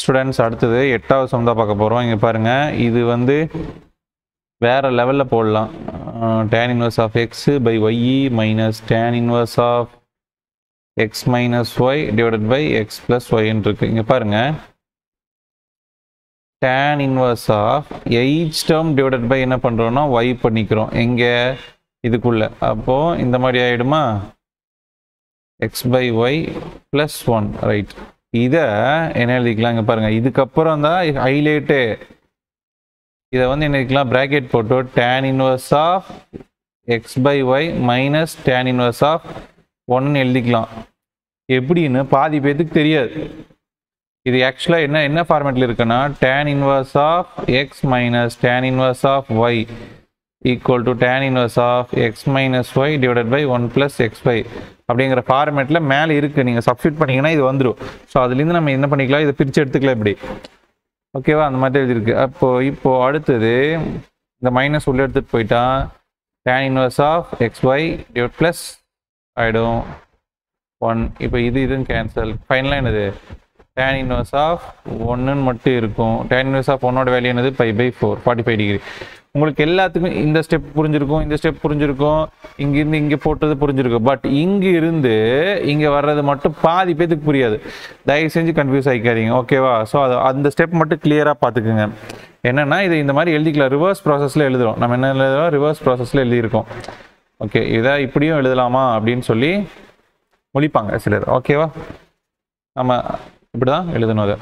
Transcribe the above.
Students அடுத்தது எட்டாவது some தான் பார்க்க போகிறோம் இங்கே பாருங்கள் இது வந்து வேறு லெவலில் போடலாம். Tan inverse of x by y minus tan inverse of x minus y divided by x plus ஒய்ன்னு இங்கே பாருங்கள் tan inverse of eight term divided by என்ன பண்ணுறோன்னா ஒய் பண்ணிக்கிறோம். எங்கே இதுக்குள்ளே. அப்போது இந்த மாதிரி ஆகிடுமா x by y plus one right இதை என்ன எழுதிக்கலாம் இங்கே பாருங்கள் இதுக்கப்புறம் தான் ஹைலைட்டு இதை வந்து என்ன எழுதிக்கலாம்? ப்ராக்கெட் போட்டு tan inverse of x by y minus tan inverse of ஒன்னு எழுதிக்கலாம். எப்படின்னு பாதி பேத்துக்கு தெரியாது. இது ஆக்சுவலாக என்ன என்ன ஃபார்மேட்டில் இருக்குன்னா tan inverse of x minus tan inverse of y equal to tan inverse of x minus y divided by one plus x y அப்படிங்கிற ஃபார்மேட்டில் மேலே இருக்குது நீங்கள் சப்ஸ்டியூட் பண்ணிங்கன்னா இது வந்துடும் ஸோ அதுலேருந்து நம்ம என்ன பண்ணிக்கலாம்? இதை பிரித்து எடுத்துக்கலாம் இப்படி. ஓகேவா அந்த மாதிரி எழுதிருக்கு அப்போது இப்போது அடுத்தது இந்த மைனஸ் உள்ளே எடுத்துகிட்டு போயிட்டா tan inverse of x y divide plus ஆகிடும் ஒன் இப்போ இது இதுவும் கேன்சல் ஃபைனலாக என்னது டேன் இன்வர்ஸ் ஆஃப் ஒன்றுன்னு மட்டும் இருக்கும். டேன் இன்வர்ஸ் ஆஃப் ஒன்னோட வேல்யூ என்னது? Five by four forty five degree உங்களுக்கு எல்லாத்துக்கும் இந்த ஸ்டெப் புரிஞ்சிருக்கும் இந்த ஸ்டெப் புரிஞ்சிருக்கும். இங்கிருந்து இங்கே போட்டது புரிஞ்சிருக்கும். பட் இங்கே இருந்து இங்கே வர்றது மட்டும் பாதி பேத்துக்கு புரியாது. தயவு செஞ்சு கன்ஃபியூஸ் ஆகிக்காதீங்க ஓகேவா ஸோ அது அந்த ஸ்டெப் மட்டும் கிளியராக பார்த்துக்குங்க என்னென்னா இதை இந்த மாதிரி எழுதிக்கலாம். ரிவர்ஸ் ப்ராசஸில் எழுதுறோம். நம்ம என்ன எழுதுறோம்? ரிவர்ஸ் ப்ராசஸில் எழுதியிருக்கோம். ஓகே இதை இப்படியும் எழுதலாமா அப்படின்னு சொல்லி முழிப்பாங்க சிலர். ஓகேவா நம்ம இப்படி தான் எழுதணும் அதை.